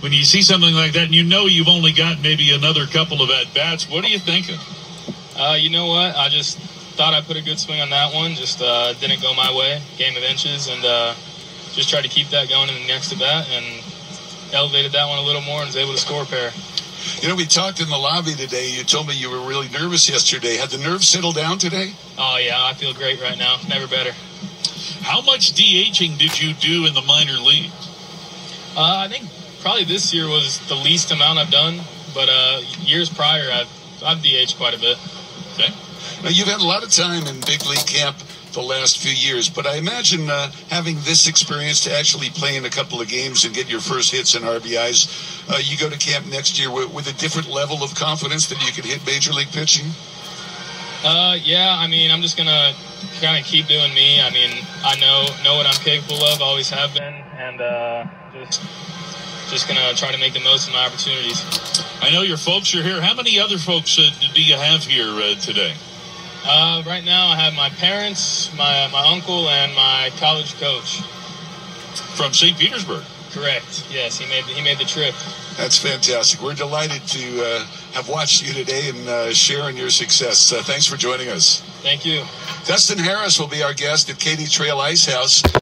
when you see something like that and you know you've only got maybe another couple of at bats, what are you thinking? Uh, you know what? I just thought I put a good swing on that one. Just uh, didn't go my way. Game of inches, and uh, just tried to keep that going in the next at bat, and elevated that one a little more and was able to score a pair. You know, we talked in the lobby today. You told me you were really nervous yesterday. Had the nerves settled down today? Oh yeah, I feel great right now. Never better. How much DHing did you do in the minor leagues? Uh, I think probably this year was the least amount I've done, but uh, years prior I've I've DH'd quite a bit. Okay. Now, you've had a lot of time in big league camp the last few years, but I imagine uh, having this experience to actually play in a couple of games and get your first hits and RBIs, uh, you go to camp next year with, with, a different level of confidence that you can hit major league pitching? Uh, yeah, I mean, I'm just gonna kind of keep doing me. I mean, I know know what I'm capable of, always have been, and uh, just just gonna try to make the most of my opportunities. I know your folks are here. How many other folks uh, do you have here uh, today? Uh, right now, I have my parents, my my uncle, and my college coach from St. Petersburg. Correct. Yes, he made he made the trip. That's fantastic. We're delighted to uh, have watched you today and uh, share in your success. Uh, thanks for joining us. Thank you. Dustin Harris will be our guest at Katy Trail Ice House.